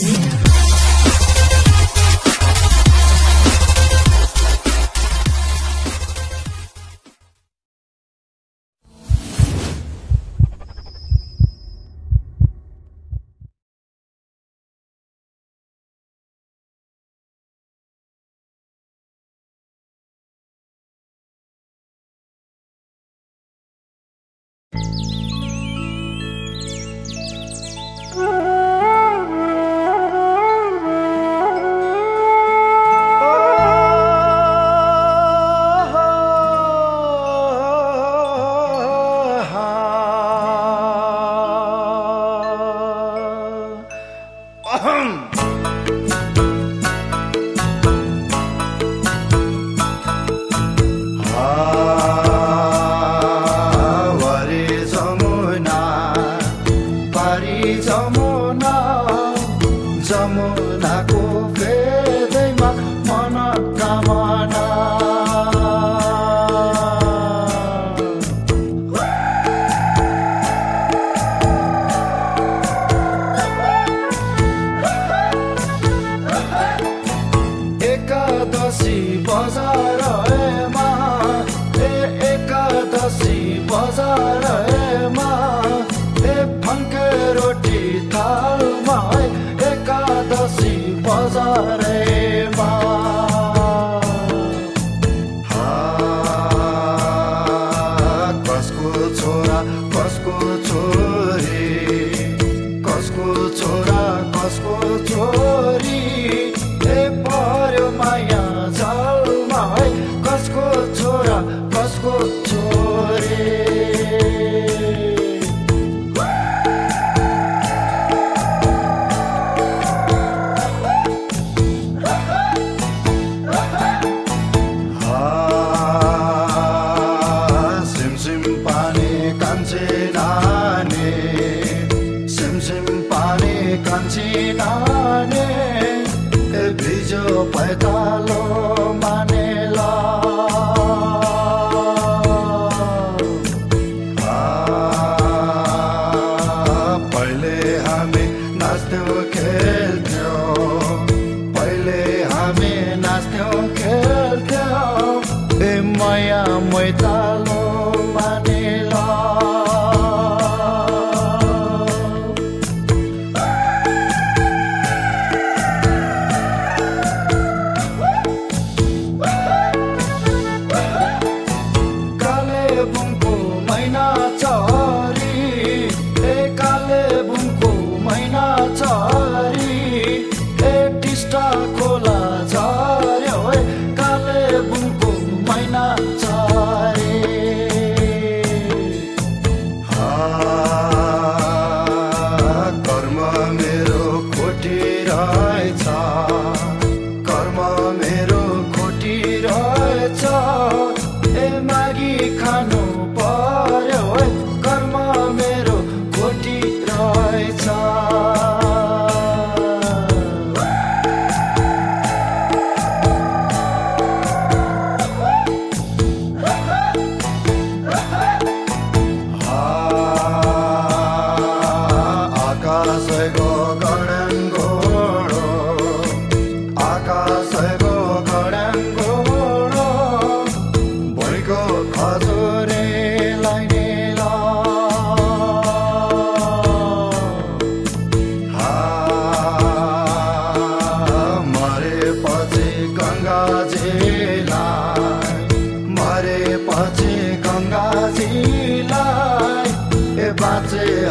you जमुना जमुनाको फेरि कसको छोरा कसको छोरी? कसको छोरा कसको छोरी? কাঞ্চে নানে সিমসিম পানি কাঞ্চি নানে ভিজো পয়তালো মানে লা পহলে হামে নাচতে খেলতে